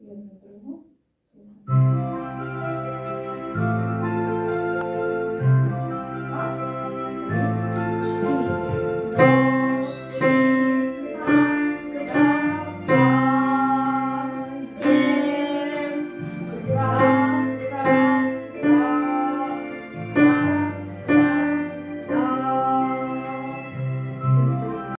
І одну